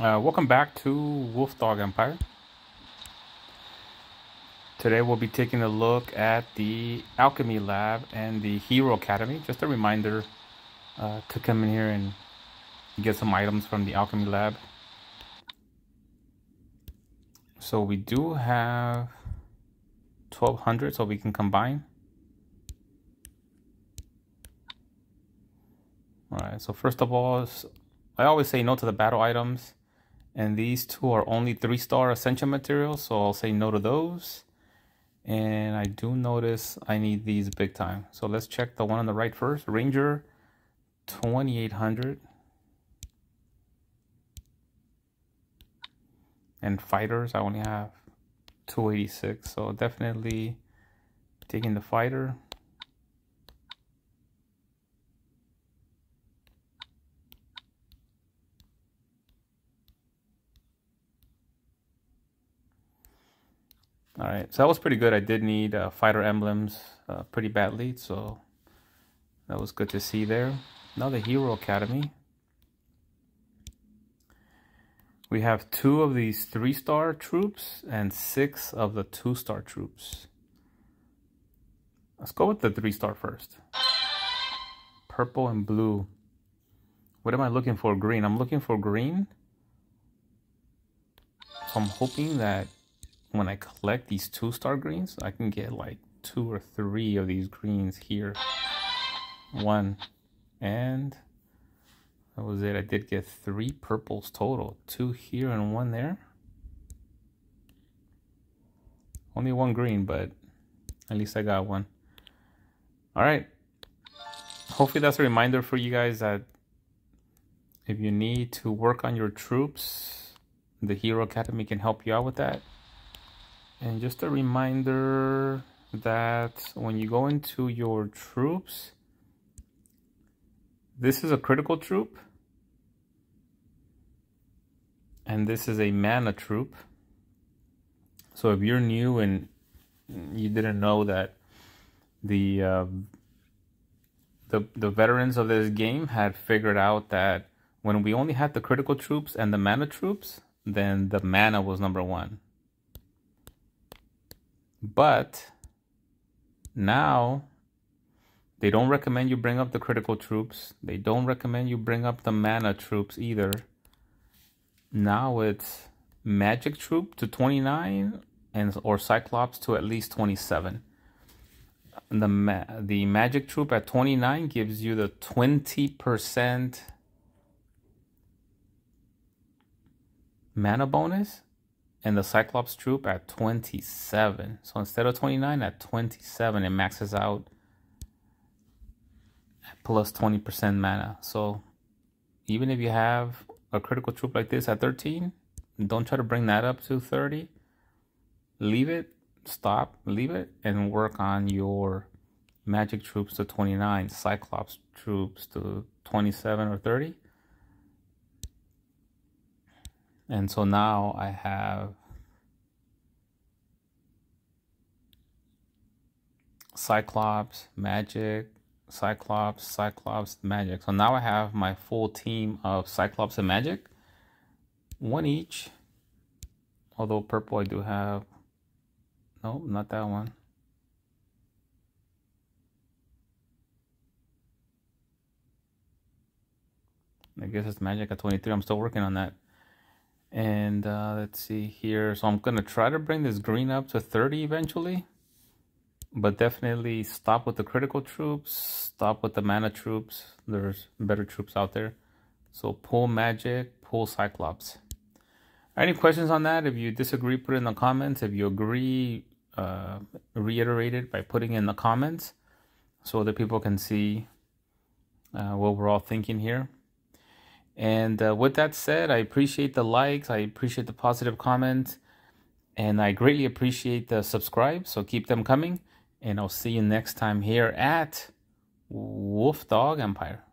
Uh, welcome back to Wolfdog Empire. Today we'll be taking a look at the Alchemy Lab and the Hero Academy. Just a reminder uh, to come in here and get some items from the Alchemy Lab. So we do have 1200 so we can combine. Alright, so first of all, I always say no to the battle items. And these two are only three star ascension materials, so I'll say no to those. And I do notice I need these big time. So let's check the one on the right first. Ranger 2800. And fighters, I only have 286. So definitely taking the fighter. All right, so that was pretty good. I did need uh, fighter emblems uh, pretty badly, so that was good to see there. Now the Hero Academy. We have two of these three-star troops and six of the two-star troops. Let's go with the three-star first. Purple and blue. What am I looking for? Green. I'm looking for green. So I'm hoping that when I collect these two star greens, I can get like two or three of these greens here. One. And that was it. I did get three purples total. Two here and one there. Only one green, but at least I got one. All right. Hopefully that's a reminder for you guys that if you need to work on your troops, the Hero Academy can help you out with that. And just a reminder that when you go into your troops, this is a critical troop. And this is a mana troop. So if you're new and you didn't know that the uh, the the veterans of this game had figured out that when we only had the critical troops and the mana troops, then the mana was number one. But now they don't recommend you bring up the critical troops. They don't recommend you bring up the mana troops either. Now it's magic troop to 29 and or cyclops to at least 27. The ma the magic troop at 29 gives you the 20% mana bonus and the Cyclops troop at 27. So instead of 29, at 27, it maxes out plus 20% mana. So even if you have a critical troop like this at 13, don't try to bring that up to 30. Leave it, stop, leave it, and work on your magic troops to 29, Cyclops troops to 27 or 30 and so now I have Cyclops, Magic, Cyclops, Cyclops, Magic. So now I have my full team of Cyclops and Magic. One each. Although purple I do have. Nope, not that one. I guess it's Magic at 23. I'm still working on that. And uh, let's see here. So I'm going to try to bring this green up to 30 eventually. But definitely stop with the critical troops. Stop with the mana troops. There's better troops out there. So pull magic, pull cyclops. Any questions on that? If you disagree, put it in the comments. If you agree, uh, reiterate it by putting in the comments so other people can see uh, what we're all thinking here. And uh, with that said, I appreciate the likes, I appreciate the positive comments, and I greatly appreciate the subscribe. So keep them coming, and I'll see you next time here at Wolfdog Empire.